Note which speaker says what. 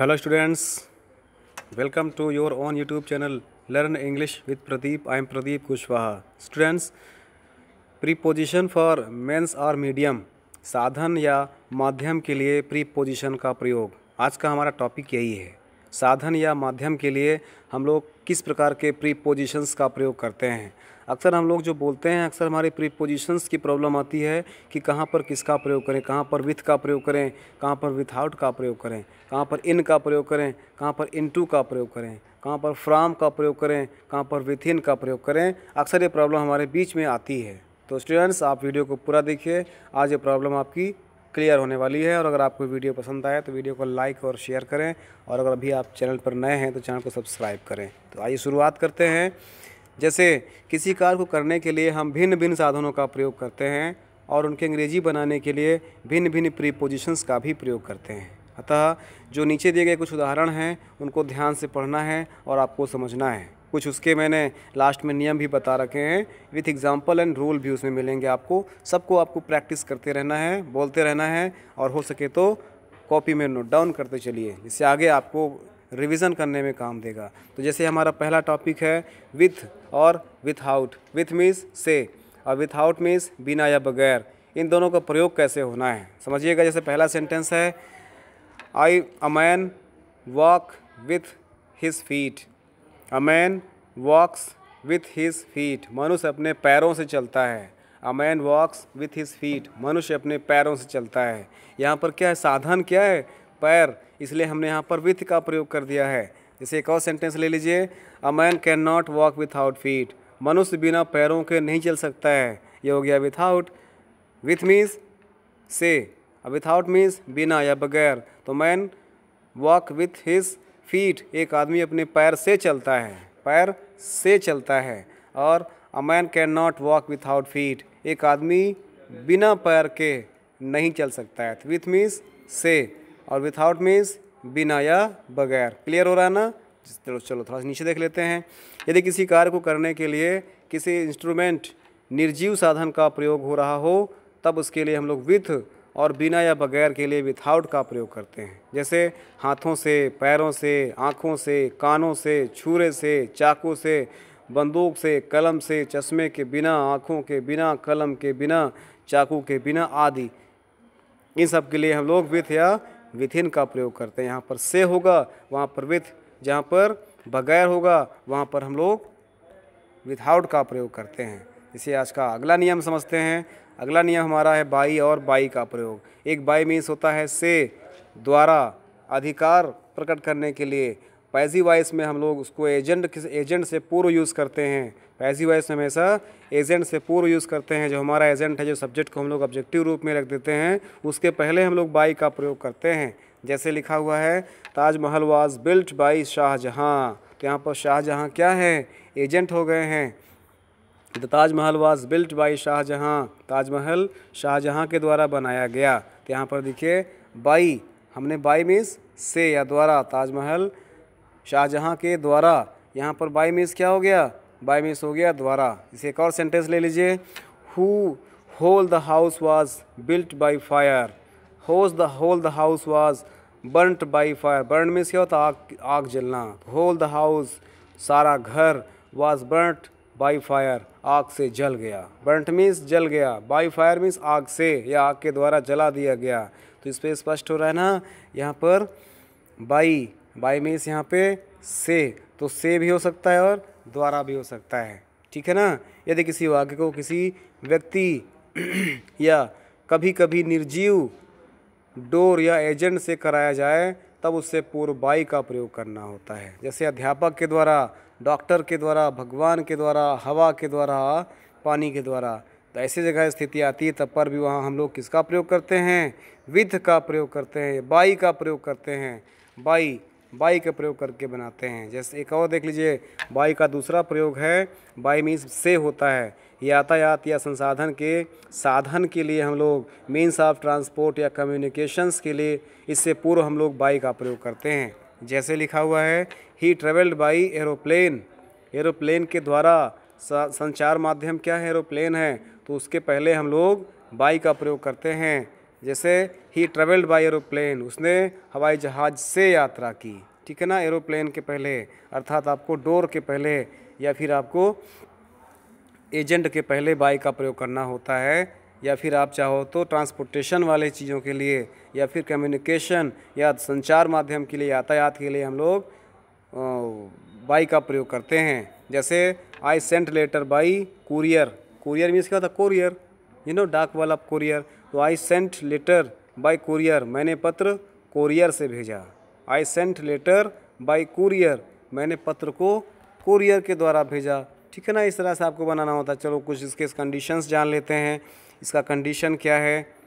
Speaker 1: Hello students welcome to your own YouTube channel learn English with Pradeep I am Pradeep Kushwaha students preposition for means और medium साधन या माध्यम के लिए preposition का प्रयोग। आज का हमारा टॉपिक यही है। साधन या माध्यम के लिए हम लोग किस प्रकार के प्रीपोजिशंस का प्रयोग करते हैं? अक्सर हम लोग जो बोलते हैं, अक्सर हमारी प्रीपोजिशंस की प्रॉब्लम आती है कि कहाँ पर किसका प्रयोग करें, कहाँ पर विथ का प्रयोग करें, कहाँ पर विथआउट का प्रयोग करें, कहाँ पर इन का प्रयोग करें, कहाँ पर इनटू का प्रयोग करें, कहाँ पर फ्राम का प्रयोग करें, कहाँ पर विथ इन का प्रयोग करें। अक्सर ये प्रॉब्लम हमारे बीच में आती है। तो स्टूडेंट्स आप वीडियो को पूरा देखिए। आज ये प्रॉब्लम आपकी क्लियर होने वाली है। और अगर आपको वीडियो पसंद आए तो वीडियो को लाइक और शेयर करें। और अगर अभी आप चैनल पर नए हैं तो चैनल को सब्सक्राइब करें। तो आइए शुरुआत करते हैं। जैसे किसी कार को करने के लिए हम भिन्न भिन्न साधनों का प्रयोग करते हैं और उनके अंग्रेज़ी बनाने के लिए भिन्न भिन्न प्रीपोजिशंस का भी प्रयोग करते हैं। अतः जो नीचे दिए गए कुछ उदाहरण हैं, उनको ध्यान से पढ़ना है और आपको समझना है। कुछ उसके मैंने लास्ट में नियम भी बता रखे हैं। विथ एग्जांपल एंड रूल भी उसमें मिलेंगे आपको। सबको आपको प्रैक्टिस करते रहना है, बोलते रहना है और हो सके तो कॉपी में नोट डाउन करते चलिए, जिससे आगे आपको रिवीजन करने में काम देगा। तो जैसे हमारा पहला टॉपिक है विथ और विथआउट विथ मीन्स से, और विथआउट मीन्स बिना या बगैर। इन दोनों का प्रयोग कैसे होना है? समझिएगा, जैसे पहला सेंटेंस है I a man walk with his feet a man walks with his feet मनुष्य अपने पैरों से चलता है। A man walks with his feet मनुष्य अपने पैरों से चलता है। यहाँ पर क्या है? साधन क्या है? पैर। इसलिए हमने यहाँ पर विथ का प्रयोग कर दिया है। जैसे एक और सेंटेंस ले लीजिए। A man can not walk without feet मनुष्य बिना पैरों के नहीं चल सकता है। ये हो गया विथआउट विथ मीन्स से। विथआउट मीन्स बिना या बगैर। तो man walk with his feet. एक आदमी अपने पैर से चलता है, पैर से चलता है, और a man can not walk without feet. एक आदमी बिना पैर के नहीं चल सकता है। विथ मीन्स से, और विथआउट मीन्स बिना या बगैर। क्लियर हो रहा है ना? चलो चलो, थोड़ा सा नीचे देख लेते हैं। यदि किसी कार्य को करने के लिए किसी इंस्ट्रूमेंट, निर्जीव साधन का प्रयोग हो रहा हो, तब उसके लिए हम लोग विथ और बिना या बगैर के लिए विथआउट का प्रयोग करते हैं। जैसे हाथों से, पैरों से, आँखों से, कानों से, छुरे से, चाकू से, बंदूक से, कलम से, चश्मे के बिना, आँखों के बिना, कलम के बिना, चाकू के बिना आदि। इन सब के लिए हम लोग विथ या विथिन का प्रयोग करते हैं। यहाँ पर से होगा, वहाँ पर विथ जहाँ पर बगैर होगा, वहाँ पर हम लोग विथआउट का प्रयोग करते हैं। इसे आज का अगला नियम समझते हैं। अगला नियम हमारा है बाई और बाई का प्रयोग। एक बाई मीन्स होता है से द्वारा अधिकार प्रकट करने के लिए। पैजी वाइस में हम लोग उसको एजेंट किस, एजेंट से पूर्व यूज़ करते हैं। पैजी वाइस हमेशा एजेंट से पूर्व यूज़ करते हैं। जो हमारा एजेंट है, जो सब्जेक्ट को हम लोग ऑब्जेक्टिव रूप में रख देते हैं, उसके पहले हम लोग बाई का प्रयोग करते हैं। जैसे लिखा हुआ है, Taj Mahal was built by Shah Jahan. तो यहाँ पर शाहजहाँ क्या है? एजेंट हो गए हैं। The Taj Mahal was built by Shah Jahan. Taj Mahal Shah Jahan के द्वारा बनाया गया। तो यहाँ पर देखिए बाई हमने बाई मीन्स से या द्वारा ताजमहल शाहजहाँ के द्वारा, यहाँ पर बाई मीन्स क्या हो गया? बाई मीन्स हो गया द्वारा। इसे एक और सेंटेंस ले लीजिए। Who whole the house was built by fire hose the whole the house was burnt by fire burn means क्या होता आग आग जलना। होल द हाउस सारा घर वाज बर्नट बाई फायर आग से जल गया। बर्नट मीन्स जल गया। बाई फायर मीन्स आग से या आग के द्वारा जला दिया गया। तो इस पर स्पष्ट हो रहा है ना, यहाँ पर बाई बाई मीन्स यहाँ पे से तो से भी हो सकता है और द्वारा भी हो सकता है। ठीक है ना? यदि किसी वाक्य को किसी व्यक्ति या कभी कभी निर्जीव डोर या एजेंट से कराया जाए तब उससे पूर्व बाई का प्रयोग करना होता है। जैसे अध्यापक के द्वारा, डॉक्टर के द्वारा, भगवान के द्वारा, हवा के द्वारा, पानी के द्वारा तो ऐसी जगह स्थिति आती है, तब पर भी वहाँ हम लोग किसका प्रयोग करते हैं? विध का प्रयोग करते हैं, बाई का प्रयोग करते हैं, बाई बाई का प्रयोग करके बनाते हैं। जैसे एक और देख लीजिए, बाई का दूसरा प्रयोग है, बाई मीन्स से होता है। यातायात या संसाधन के साधन के लिए हम लोग मीन्स ऑफ़ ट्रांसपोर्ट या कम्युनिकेशंस के लिए इससे पूर्व हम लोग बाई का प्रयोग करते हैं। जैसे लिखा हुआ है he travelled by aeroplane aeroplane के द्वारा संचार माध्यम क्या है? एरोप्लेन है। तो उसके पहले हम लोग बाई का प्रयोग करते हैं। जैसे ही ट्रेवल्ड बाई एरोप्लेन उसने हवाई जहाज़ से यात्रा की। ठीक है ना? एरोप्लेन के पहले, अर्थात आपको डोर के पहले या फिर आपको एजेंट के पहले बाई का प्रयोग करना होता है, या फिर आप चाहो तो ट्रांसपोर्टेशन वाले चीज़ों के लिए, या फिर कम्युनिकेशन या संचार माध्यम के लिए, यातायात के लिए हम लोग बाई का प्रयोग करते हैं। जैसे I sent letter by courier courier means क्या होता है? कोरियर यू नो डाक वाला कोरियर तो I sent letter by courier मैंने पत्र कोरियर से भेजा। I sent letter by courier मैंने पत्र को कुरियर के द्वारा भेजा। ठीक है ना? इस तरह से आपको बनाना होता है। चलो कुछ इसके कंडीशंस जान लेते हैं। इसका कंडीशन क्या है?